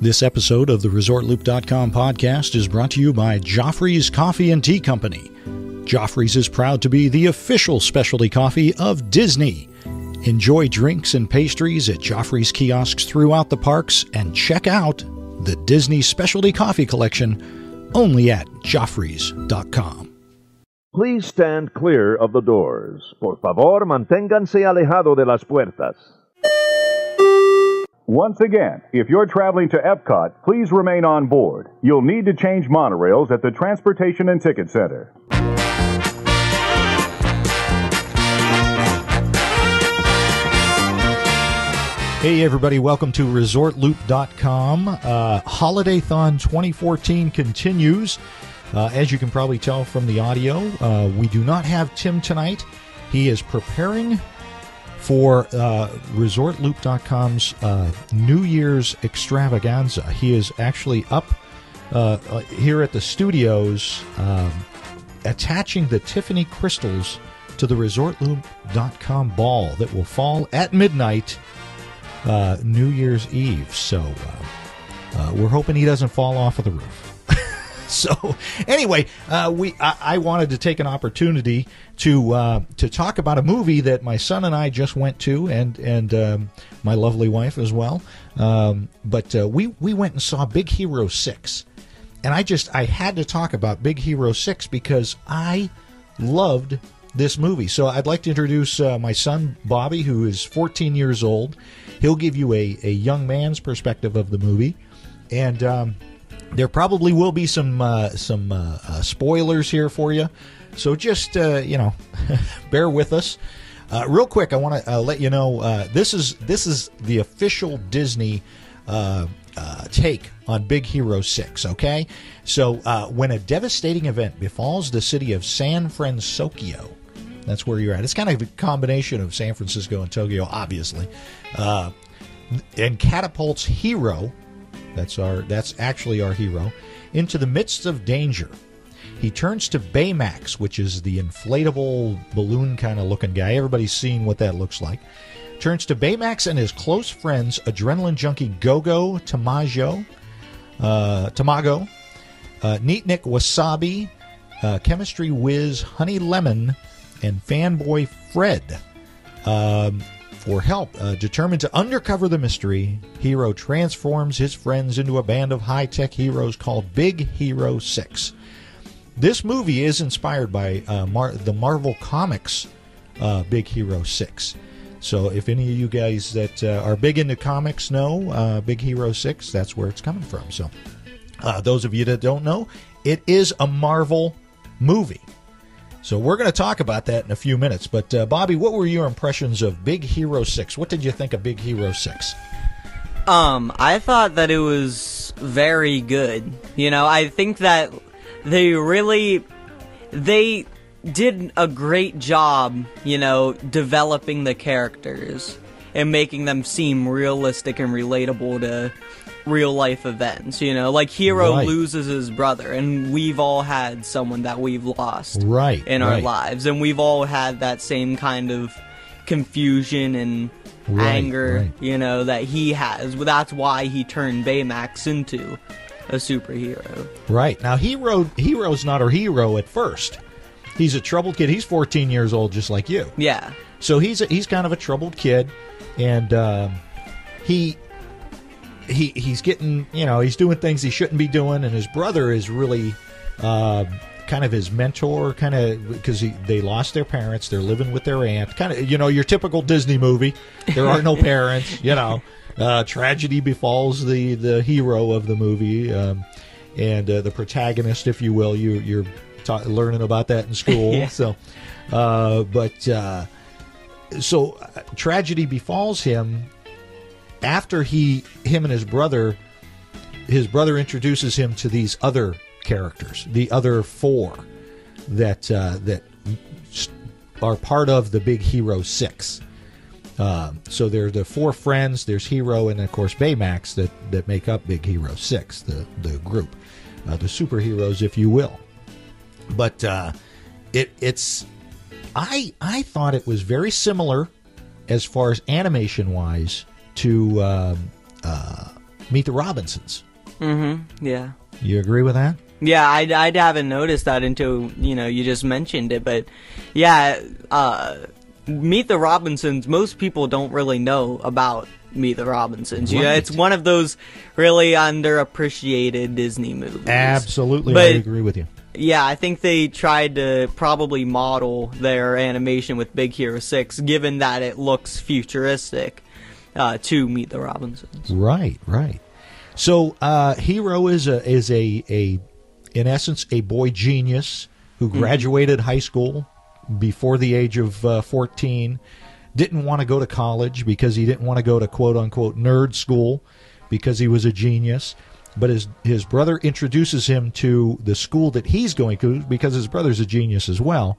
This episode of the ResortLoop.com podcast is brought to you by Joffrey's Coffee and Tea Company. Joffrey's is proud to be the official specialty coffee of Disney. Enjoy drinks and pastries at Joffrey's kiosks throughout the parks and check out the Disney Specialty Coffee Collection only at Joffreys.com. Please stand clear of the doors. Por favor, manténganse alejado de las puertas. Once again, if you're traveling to Epcot, please remain on board. You'll need to change monorails at the Transportation and Ticket Center. Hey, everybody, welcome to ResortLoop.com. Uh, HolidayThon 2014 continues. Uh, as you can probably tell from the audio, uh, we do not have Tim tonight. He is preparing for uh, ResortLoop.com's uh, New Year's extravaganza. He is actually up uh, uh, here at the studios um, attaching the Tiffany crystals to the ResortLoop.com ball that will fall at midnight uh, New Year's Eve. So uh, we're hoping he doesn't fall off of the roof. so anyway, uh, we I, I, wanted to take an opportunity to uh, to talk about a movie that my son and I just went to, and and um, my lovely wife as well. Um, but uh, we we went and saw Big Hero Six, and I just I had to talk about Big Hero Six because I loved this movie. So I'd like to introduce uh, my son Bobby, who is 14 years old. He'll give you a, a young man's perspective of the movie, and um, there probably will be some uh, some uh, uh spoilers here for you. So just uh, you know, bear with us. Uh, real quick, I want to let you know this is this is the official Disney. take on Big Hero 6, okay? So, when a devastating event befalls the city of San Francisco, that's where you're at. It's kind of a combination of San Francisco and Tokyo, obviously. Uh, and catapults Hiro, that's our that's actually our hero, into the midst of danger. He turns to Baymax, which is the inflatable balloon kind of looking guy. Everybody's seen what that looks like. Turns to Baymax and his close friends, adrenaline junkie Gogo Tamajo, uh, Tamago, uh, Neatnik Wasabi, uh, chemistry whiz Honey Lemon, and fanboy Fred. Um, for help, uh, determined to undercover the mystery, Hiro transforms his friends into a band of high tech heroes called Big Hero 6. This movie is inspired by uh, Mar- the Marvel Comics uh, Big Hero 6. So if any of you guys that uh, are big into comics know uh, Big Hero 6, that's where it's coming from. So uh, those of you that don't know, it is a Marvel movie. So we're going to talk about that in a few minutes. But uh, Bobby, what were your impressions of Big Hero Six? What did you think of Big Hero Six? Um, I thought that it was very good. You know, I think that they really they did a great job, you know, developing the characters and making them seem realistic and relatable to real life events. You know, like Hiro right. loses his brother, and we've all had someone that we've lost right in right. our lives, and we've all had that same kind of confusion and right, anger. You know that he has. That's why he turned Baymax into a superhero. Right now, Hiro Hiro's not a hero at first. He's a troubled kid. He's 14 years old, just like you. Yeah. So he's a, he's kind of a troubled kid, and um, he he he's getting you know he's doing things he shouldn't be doing, and his brother is really uh, kind of his mentor, kind of because they lost their parents, they're living with their aunt, kind of you know your typical Disney movie. There are no parents, you know. Uh, tragedy befalls the the hero of the movie, um, and uh, the protagonist, if you will. You you're ta- learning about that in school, yeah. so. Uh, but uh, so uh, tragedy befalls him after he him and his brother his brother introduces him to these other characters, the other four that uh, that are part of the Big Hero Six. Uh, so there's the four friends. There's Hiro, and of course Baymax that that make up Big Hero Six, the the group, uh, the superheroes, if you will. But uh, it it's I I thought it was very similar as far as animation wise to um, uh, Meet the Robinsons. Mhm. Yeah. You agree with that? Yeah, I, I haven't noticed that until, you know, you just mentioned it, but yeah, uh, Meet the Robinsons, most people don't really know about Meet the Robinsons. Yeah, it's one of those really underappreciated Disney movies. Absolutely, I agree with you. Yeah, I think they tried to probably model their animation with Big Hero 6, given that it looks futuristic, uh, to Meet the Robinsons. Right, right. So, uh, Hiro is a is a a in essence a boy genius who graduated high school before the age of uh, fourteen. Didn't want to go to college because he didn't want to go to quote unquote nerd school because he was a genius. But his his brother introduces him to the school that he's going to because his brother's a genius as well.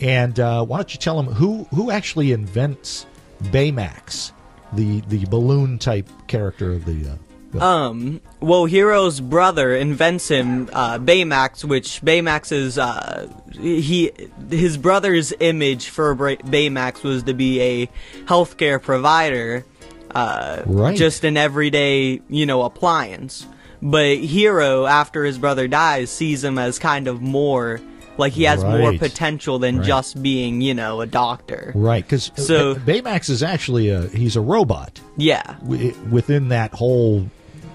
And uh, why don't you tell him who who actually invents Baymax, the the balloon type character of the. Uh, Um, well, Hiro's brother invents him uh, Baymax, which Baymax is uh, he his brother's image for Baymax was to be a healthcare provider, uh, Right. just an everyday you know appliance. But Hiro, after his brother dies, sees him as kind of more like he has more potential than Right. just being you know a doctor. right, because So- Baymax is actually a he's a robot Yeah. wi- within that whole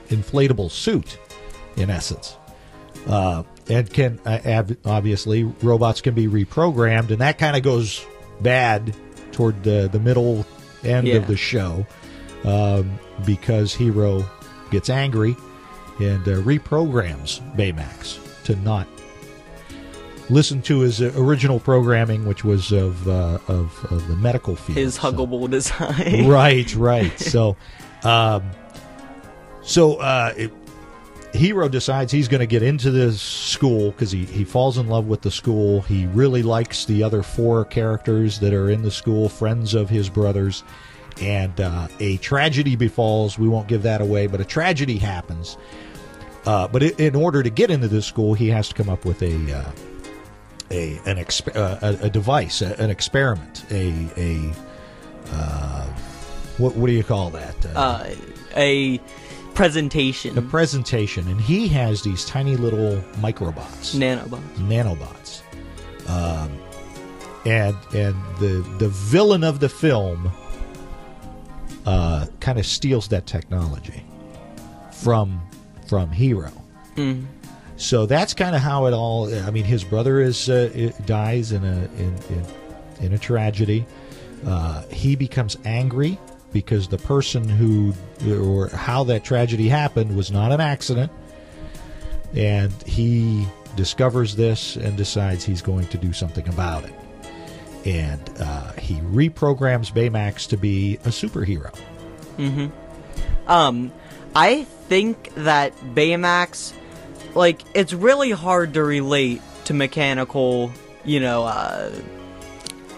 inflatable suit, in essence. Uh, and can uh, ab- obviously robots can be reprogrammed, and that kind of goes bad toward the the middle end Yeah. of the show um, because Hiro gets angry and uh, reprograms Baymax to not listen to his original programming, which was of uh, of, of the medical field. His So- huggable design. right, right. So, um, so uh, it, Hiro decides he's going to get into this school because he, he falls in love with the school. He really likes the other four characters that are in the school, friends of his brothers. And uh, a tragedy befalls. We won't give that away, but a tragedy happens. Uh, but in order to get into this school, he has to come up with a uh, a an exp- uh, a, a device, a, an experiment, a a uh, what what do you call that? Uh, uh, a presentation. a presentation, and he has these tiny little microbots, Nanobots. nanobots, um, and and the the villain of the film uh, kind of steals that technology from from Hiro. So that's kind of how it all. I mean, his brother is uh, dies in a in in, in a tragedy. Uh, he becomes angry because the person who or how that tragedy happened was not an accident, and he discovers this and decides he's going to do something about it. And uh, he reprograms Baymax to be a superhero. Mm-hmm. Um, I think that Baymax, like, it's really hard to relate to mechanical, you know, uh,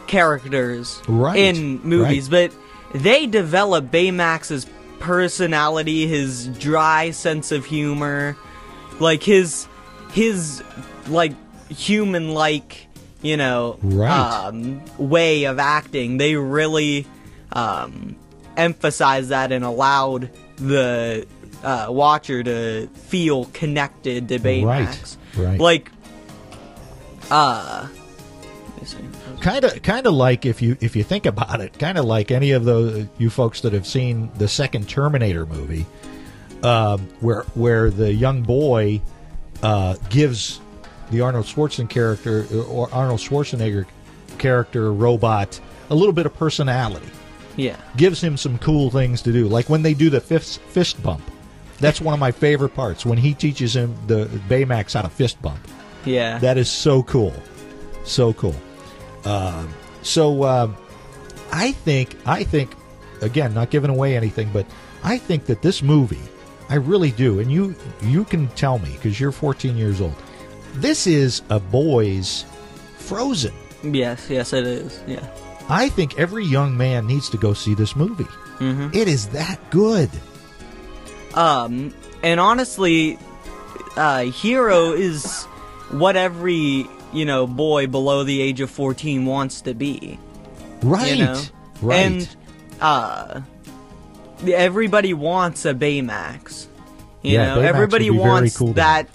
characters Right, in movies, but they develop Baymax's personality, his dry sense of humor, like his his like human like you know Right. um, way of acting. They really um, emphasize that and allowed the uh, watcher to feel connected to Baymax. Right, right. Like, uh, let me see. kind of kind of like if you if you think about it kind of like any of those you folks that have seen the second terminator movie um, where where the young boy uh, gives the arnold schwarzenegger character or arnold schwarzenegger character robot a little bit of personality yeah, gives him some cool things to do like when they do the fist fist bump that's one of my favorite parts when he teaches him the baymax how to fist bump yeah. that is so cool, so cool. Um, so um I think I think again, not giving away anything, but I think that this movie, I really do, and you you can tell me because you're 14 years old. This is a boy's Frozen. yes, yes, it is. Yeah. I think every young man needs to go see this movie. It is that good. Um, and honestly, uh, Hiro is what every you know boy below the age of fourteen wants to be. Right. You know, Right. and uh, everybody wants a Baymax. You Yeah, know, Baymax would everybody wants cool that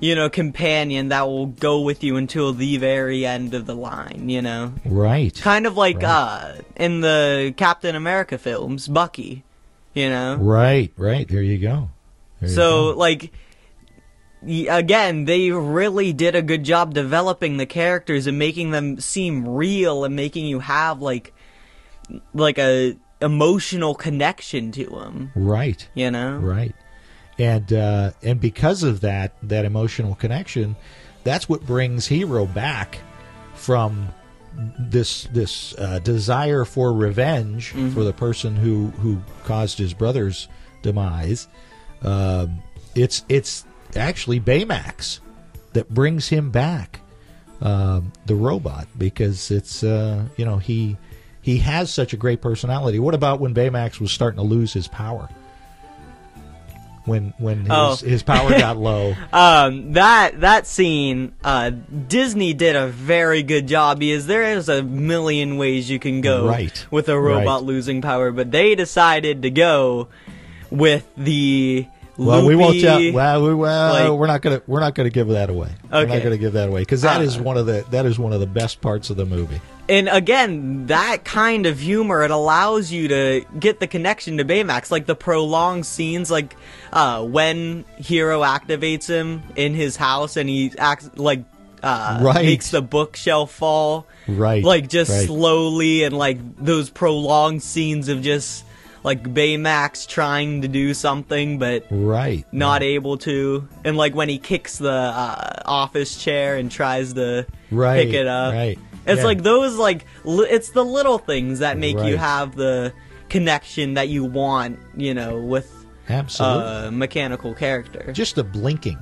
you know companion that will go with you until the very end of the line. You know, Right. kind of like Right. uh in the Captain America films, Bucky. You know, Right. Right. There you go. There you so go. like again they really did a good job developing the characters and making them seem real and making you have like like a emotional connection to them right. you know Right. And uh, and because of that that emotional connection, that's what brings Hiro back from this this uh, desire for revenge for the person who who caused his brother's demise. Um, it's it's actually Baymax that brings him back, um, the robot, because it's uh, you know he he has such a great personality. What about when Baymax was starting to lose his power? When when his, Oh. his power got low, um that that scene uh disney did a very good job because there is a million ways you can go Right. with a robot Right. losing power but they decided to go with the well, we won't tell. loopy- Well, we, well, like- we're not gonna we're not gonna give that away. We're not gonna give that away because that is Uh. one of the that is one of the best parts of the movie. And again, that kind of humor it allows you to get the connection to Baymax, like the prolonged scenes, like uh, when Hiro activates him in his house and he acts like uh, Right. makes the bookshelf fall, Right. like just right. slowly, and like those prolonged scenes of just like Baymax trying to do something but Right. not able to, and like when he kicks the uh, office chair and tries to Right, pick it up. right. It's Yeah. like those like li- it's the little things that make you have the connection that you want, you know, with Absolutely. a mechanical character. Just the blinking,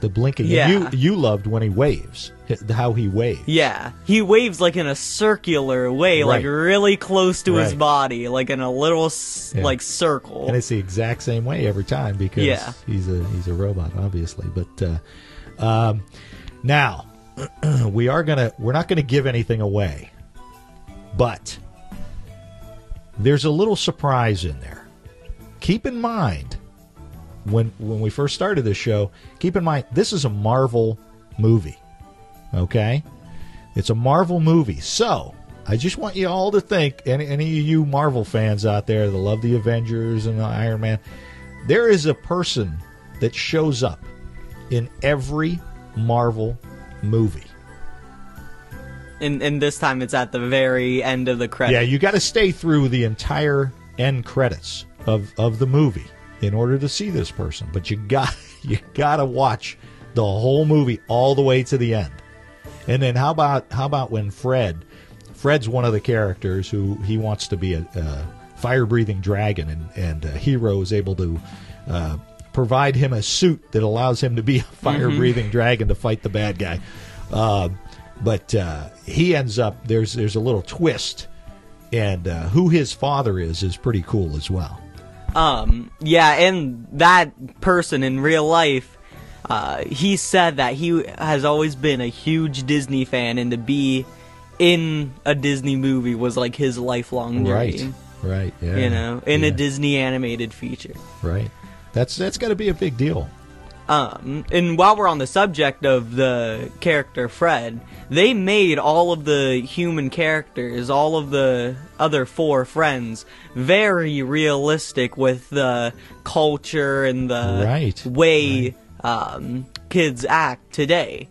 the blinking. Yeah. And you you loved when he waves, how he waves. yeah, he waves like in a circular way, like really close to his body, like in a little s- Yeah. like circle. and it's the exact same way every time because Yeah. he's a he's a robot, obviously. But uh, um, now we are gonna we're not gonna give anything away, but there's a little surprise in there. Keep in mind when when we first started this show. Keep in mind this is a Marvel movie. Okay, it's a Marvel movie, so I just want you all to think, any, any of you Marvel fans out there that love the Avengers and the Iron Man, there is a person that shows up in every Marvel movie. and and this time it's at the very end of the credit. Yeah, you got to stay through the entire end credits of of the movie in order to see this person. But you got you got to watch the whole movie all the way to the end. And then how about how about when Fred Fred's one of the characters who he wants to be a, a fire breathing dragon, and and uh, Hiro is able to. Uh, Provide him a suit that allows him to be a fire breathing dragon to fight the bad guy. Um, but uh, he ends up there's there's a little twist, and uh, who his father is is pretty cool as well. Um, yeah, and that person in real life, uh, he said that he has always been a huge Disney fan, and to be in a Disney movie was like his lifelong dream. Right, right, yeah, You know, in yeah, a Disney animated feature. right. That's that's got to be a big deal. Um, and while we're on the subject of the character Fred, they made all of the human characters, all of the other four friends, very realistic with the culture and the Right, way um, kids act today.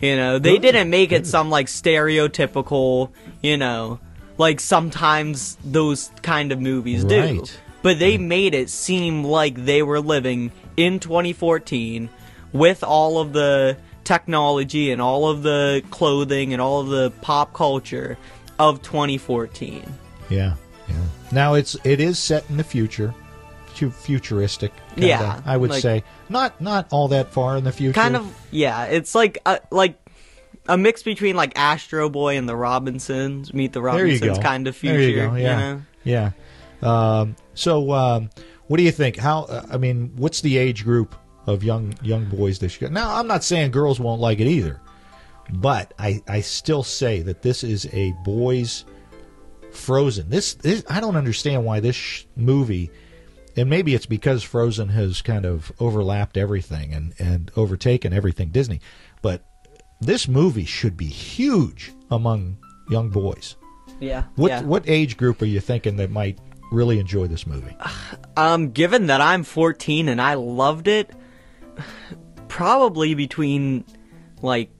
You know, they Good, didn't make it good. some like stereotypical, you know, like sometimes those kind of movies do. But they made it seem like they were living in 2014 with all of the technology and all of the clothing and all of the pop culture of 2014. Yeah, yeah. Now it's it is set in the future, fu- futuristic. kinda, Yeah, I would like- say not not all that far in the future. Kind of, yeah. It's like a, like a mix between like Astro Boy and the Robinsons, Meet the Robinsons kind of future. There you go. Yeah, know? yeah. Um, so, um, what do you think? How? Uh, I mean, what's the age group of young young boys this year? Now, I'm not saying girls won't like it either, but I I still say that this is a boys Frozen. This, this I don't understand why this sh- movie, and maybe it's because Frozen has kind of overlapped everything and and overtaken everything Disney, but this movie should be huge among young boys. Yeah. What yeah. what age group are you thinking that might really enjoy this movie? Um, given that I'm 14 and I loved it, probably between like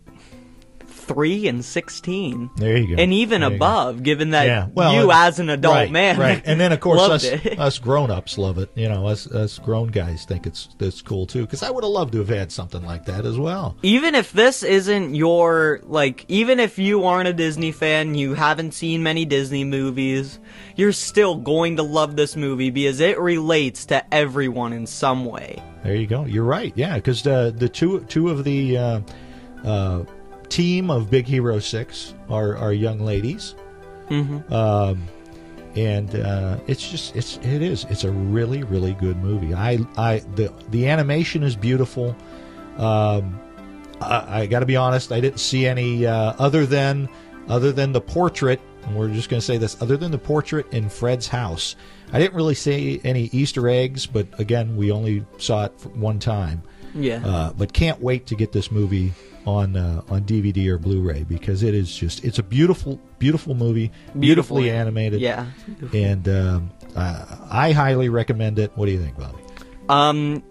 three and 16. There you go. And even There above, given that Yeah, well, you as an adult right, man, right? And then of course us it. us grown ups love it. You know, us us grown guys think it's it's cool too. Because I would have loved to have had something like that as well. even if this isn't your like even if you aren't a disney fan you haven't seen many disney movies you're still going to love this movie because it relates to everyone in some way There you go. You're right. Yeah, because the the two two of the uh, uh, team of Big Hero Six are are young ladies. Mm-hmm. Um, and uh, it's just it's it is it's a really really good movie. I I the the animation is beautiful. Um, I, I got to be honest. I didn't see any uh, other than other than the portrait. And we're just going to say this: other than the portrait in Fred's house, I didn't really see any Easter eggs. But again, we only saw it one time. Yeah Uh, but can't wait to get this movie on uh, on DVD or Blu-ray because it is just it's a beautiful beautiful movie, beautifully Beautiful. animated. yeah and um, uh, I highly recommend it. What do you think, Bobby? um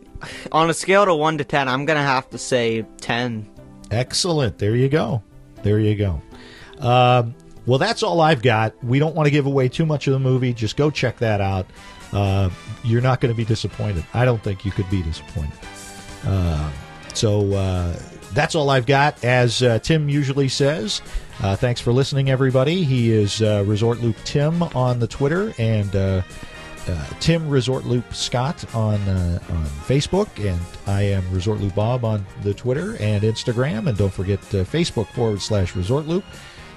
on a scale of 1 to 10 i'm gonna have to say 10 Excellent. There you go. There you go. Um, well, that's all I've got. We don't want to give away too much of the movie. Just go check that out. Uh, you're not going to be disappointed. I don't think you could be disappointed. Uh, so uh, that's all I've got. As uh, Tim usually says, uh, thanks for listening, everybody. He is uh, Resort Loop Tim on the Twitter and uh, Tim Resort Loop Scott on on Facebook, and I am Resort Loop Bob on the Twitter and Instagram. And don't forget Facebook forward slash Resort Loop.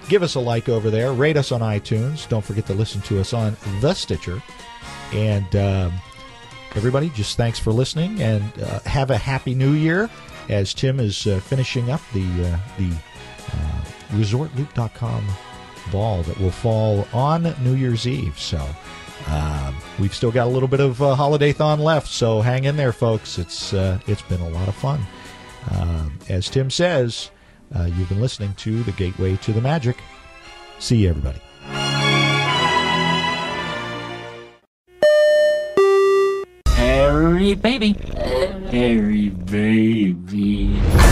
Give us a like over there. Rate us on iTunes. Don't forget to listen to us on the Stitcher. And um, everybody, just thanks for listening, and uh, have a happy New Year. As Tim is uh, finishing up the uh, the uh, ResortLoop.com ball that will fall on New Year's Eve. So. Um, we've still got a little bit of uh, holiday thon left, so hang in there, folks. It's uh, it's been a lot of fun. Um, as Tim says, you've been listening to the Gateway to the Magic. See you, everybody. Baby. Harry baby.